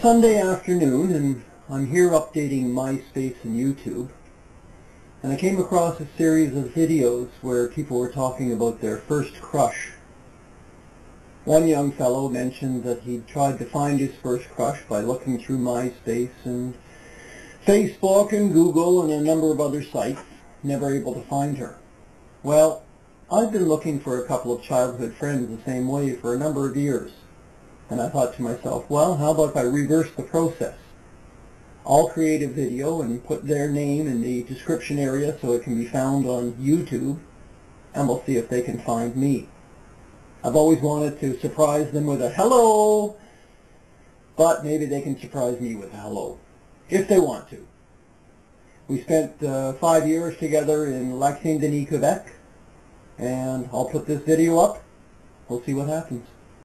Sunday afternoon and I'm here updating MySpace and YouTube and I came across a series of videos where people were talking about their first crush. One young fellow mentioned that he'd tried to find his first crush by looking through MySpace and Facebook and Google and a number of other sites, never able to find her. Well, I've been looking for a couple of childhood friends the same way for a number of years. And I thought to myself, well, how about if I reverse the process? I'll create a video and put their name in the description area so it can be found on YouTube, and we'll see if they can find me. I've always wanted to surprise them with a hello, but maybe they can surprise me with a hello, if they want to. We spent uh, five years together in Lac Saint Denis, Quebec, and I'll put this video up. We'll see what happens.